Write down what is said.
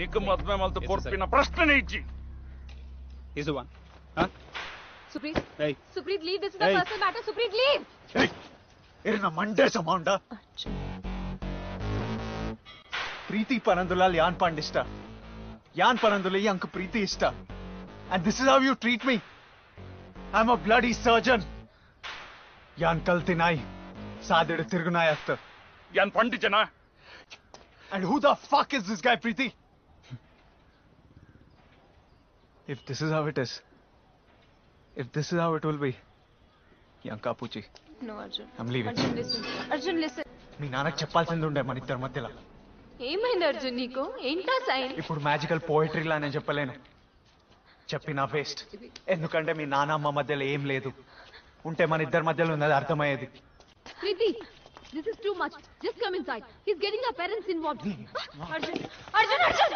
నీకు మతమే వాళ్ళతో పొరపిన ప్రశ్ననే ఇచ్చి ఇసు one Supreet Supreet leave this is the personal matter Supreet leave ఏయ్ నా మండే సమాండా ప్రీతి పనందులాల్ యాన్ పాండిష్ట యాన్ పనందులే అంకు ప్రీతి ఇష్ట and this is how you treat me I'm a bloody surgeon an కల్తి నాయ్ సాదెడు తిరుగునాయ్ అత్త యాన్ పండిచనా And who the fuck is this guy, Preeti? If this is how it is, if this is how it will be, young Kapuchi. No, Arjun. I'm leaving. Arjun, listen. Arjun, listen. మీ నాన్నకు చెప్పాల్సింది ఉండే మన ఇద్దరి మధ్యలో. ఏమైంది అర్జున్ నీకు? ఏంటా సైన్ ఇప్పుడు మ్యాజికల్ పోయిటరీలా నేను చెప్పలేను. చెప్పినా వేస్ట్ ఎందుకంటే మీ నానమ్మ మధ్యలో ఏం లేదు. ఉంటే మన ఇద్దరి మధ్యలో ఉన్నది అర్థమయ్యేది. Preethi this is too much just come inside his getting the parents involved Arjun Arjun Arjun